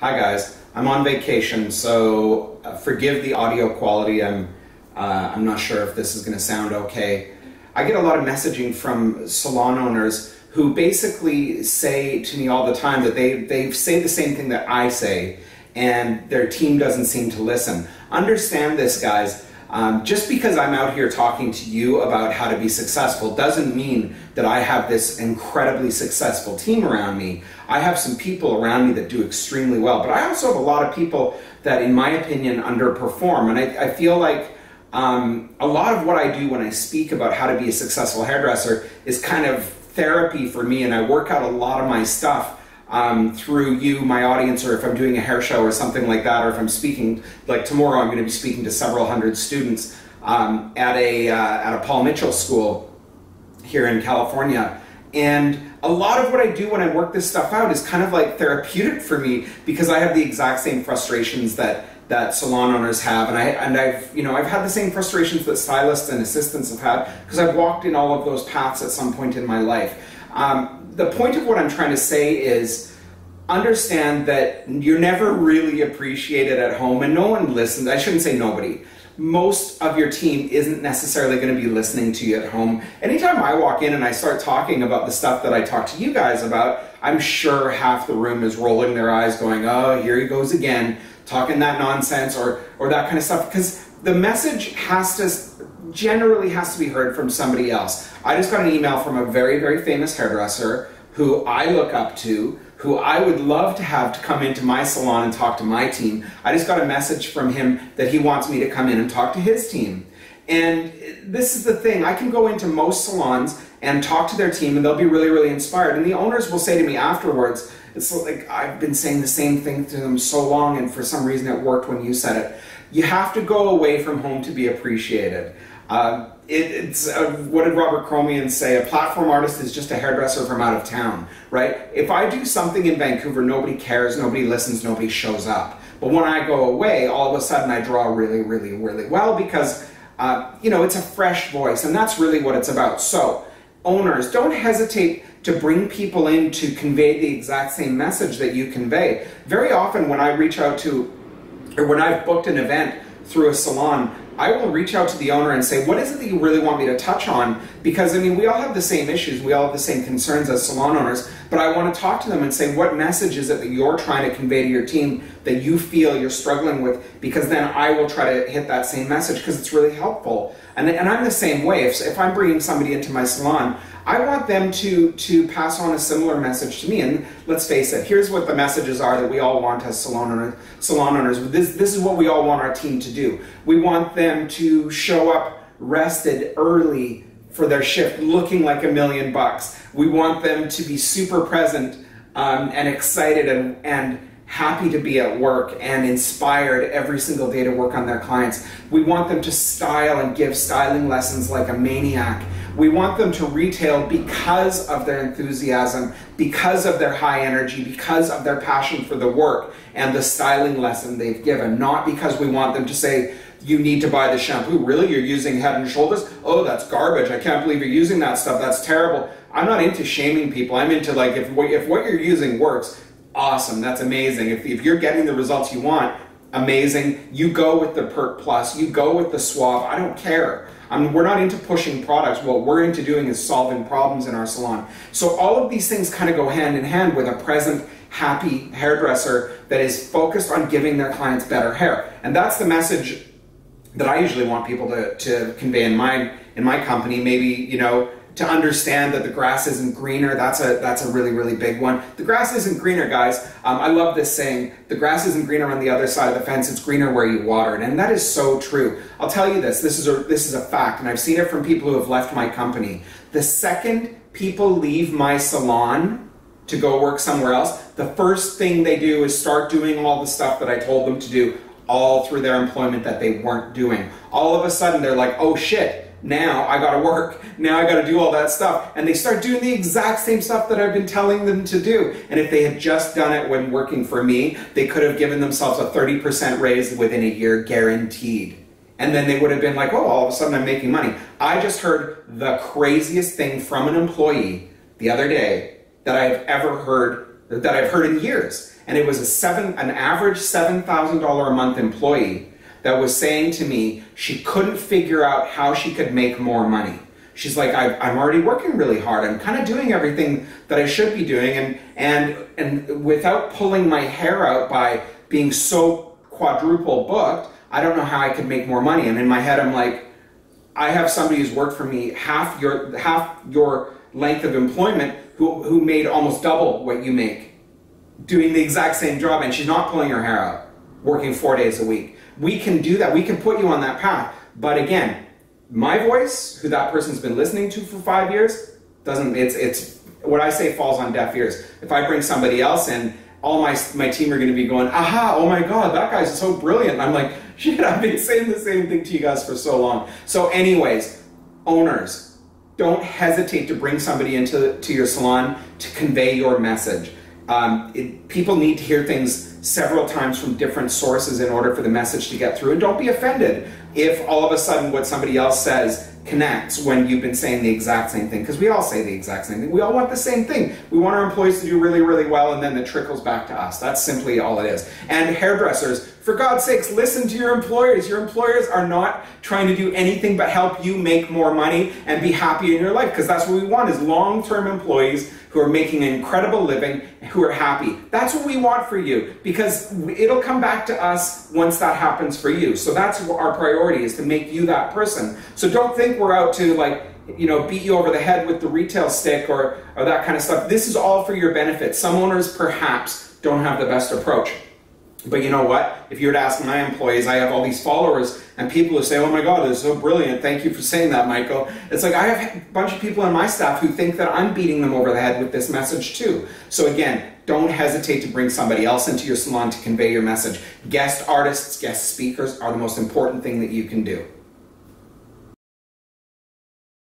Hi guys, I'm on vacation, so uh, forgive the audio quality. I'm uh, I'm not sure if this is going to sound okay. I get a lot of messaging from salon owners who basically say to me all the time that they they say the same thing that I say, and their team doesn't seem to listen. Understand this, guys. Um, just because I'm out here talking to you about how to be successful doesn't mean that I have this incredibly successful team around me. I have some people around me that do extremely well, but I also have a lot of people that, in my opinion, underperform. And I, I feel like um, a lot of what I do when I speak about how to be a successful hairdresser is kind of therapy for me, and I work out a lot of my stuff um, through you, my audience, or if I'm doing a hair show or something like that, or if I'm speaking, like tomorrow, I'm going to be speaking to several hundred students um, at a uh, at a Paul Mitchell school here in California, and a lot of what I do when I work this stuff out is kind of like therapeutic for me because I have the exact same frustrations that that salon owners have, and I and I've you know I've had the same frustrations that stylists and assistants have had because I've walked in all of those paths at some point in my life. Um, the point of what I'm trying to say is understand that you're never really appreciated at home and no one listens. I shouldn't say nobody. Most of your team isn't necessarily going to be listening to you at home. Anytime I walk in and I start talking about the stuff that I talk to you guys about, I'm sure half the room is rolling their eyes going, oh, here he goes again, talking that nonsense or, or that kind of stuff. Because the message has to generally has to be heard from somebody else. I just got an email from a very, very famous hairdresser who I look up to, who I would love to have to come into my salon and talk to my team. I just got a message from him that he wants me to come in and talk to his team. And this is the thing, I can go into most salons and talk to their team and they'll be really, really inspired. And the owners will say to me afterwards, it's like I've been saying the same thing to them so long and for some reason it worked when you said it. You have to go away from home to be appreciated. Uh, it, it's uh, what did Robert Cromeans say? A platform artist is just a hairdresser from out of town, right? If I do something in Vancouver, nobody cares, nobody listens, nobody shows up. But when I go away, all of a sudden I draw really, really, really well because uh, you know it's a fresh voice, and that's really what it's about. So owners, don't hesitate to bring people in to convey the exact same message that you convey. Very often, when I reach out to, or when I've booked an event through a salon, I will reach out to the owner and say, what is it that you really want me to touch on? Because I mean, we all have the same issues, we all have the same concerns as salon owners, but I want to talk to them and say, what message is it that you're trying to convey to your team that you feel you're struggling with? Because then I will try to hit that same message because it's really helpful. And, and I'm the same way. If, if I'm bringing somebody into my salon, I want them to to pass on a similar message to me. And let's face it, here's what the messages are that we all want as salon owners. Salon owners. This this is what we all want our team to do. We want them to show up rested early for their shift, looking like a million bucks. We want them to be super present um, and excited and and happy to be at work and inspired every single day to work on their clients. We want them to style and give styling lessons like a maniac we want them to retail because of their enthusiasm, because of their high energy, because of their passion for the work and the styling lesson they've given, not because we want them to say, you need to buy the shampoo. Really? You're using head and shoulders? Oh, that's garbage. I can't believe you're using that stuff. That's terrible. I'm not into shaming people. I'm into like, if, if what you're using works, awesome. That's amazing. If, if you're getting the results you want, amazing. You go with the Pert Plus. You go with the Suave. I don't care. I mean, we're not into pushing products. What we're into doing is solving problems in our salon. So all of these things kind of go hand in hand with a present, happy hairdresser that is focused on giving their clients better hair. And that's the message that I usually want people to, to convey in my in my company. Maybe, you know, to understand that the grass isn't greener. That's a that's a really really big one. The grass isn't greener, guys. Um, I love this saying: the grass isn't greener on the other side of the fence. It's greener where you water it, and that is so true. I'll tell you this. This is a this is a fact, and I've seen it from people who have left my company. The second people leave my salon to go work somewhere else, the first thing they do is start doing all the stuff that I told them to do all through their employment that they weren't doing. All of a sudden, they're like, "Oh shit." Now I gotta work, now I gotta do all that stuff. And they start doing the exact same stuff that I've been telling them to do. And if they had just done it when working for me, they could have given themselves a 30% raise within a year, guaranteed. And then they would have been like, oh, all of a sudden I'm making money. I just heard the craziest thing from an employee the other day that I've ever heard that I've heard in years. And it was a seven, an average $7,000 a month employee that was saying to me she couldn't figure out how she could make more money. She's like, I'm already working really hard. I'm kind of doing everything that I should be doing, and and and without pulling my hair out by being so quadruple booked, I don't know how I could make more money. And in my head, I'm like, I have somebody who's worked for me half your half your length of employment who who made almost double what you make, doing the exact same job, and she's not pulling her hair out, working four days a week. We can do that. We can put you on that path. But again, my voice, who that person's been listening to for five years, doesn't. It's it's what I say falls on deaf ears. If I bring somebody else in all my my team are going to be going, aha, oh my god, that guy's so brilliant. I'm like, shit, I've been saying the same thing to you guys for so long. So, anyways, owners, don't hesitate to bring somebody into to your salon to convey your message. Um, it, people need to hear things several times from different sources in order for the message to get through. And don't be offended if all of a sudden what somebody else says connects when you've been saying the exact same thing because we all say the exact same thing. We all want the same thing. We want our employees to do really, really well and then it trickles back to us. That's simply all it is. And hairdressers, for God's sakes, listen to your employers. Your employers are not trying to do anything but help you make more money and be happy in your life because that's what we want is long-term employees who are making an incredible living, who are happy. That's what we want for you because it'll come back to us once that happens for you. So that's our priority is to make you that person. So don't think we're out to like, you know, beat you over the head with the retail stick or, or that kind of stuff. This is all for your benefit. Some owners perhaps don't have the best approach. But you know what? If you were to ask my employees, I have all these followers and people who say, oh my God, it's so brilliant. Thank you for saying that, Michael. It's like I have a bunch of people on my staff who think that I'm beating them over the head with this message too. So again, don't hesitate to bring somebody else into your salon to convey your message. Guest artists, guest speakers are the most important thing that you can do.